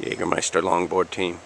Jägermeister longboard team.